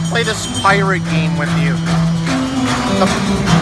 to play this pirate game with you. The,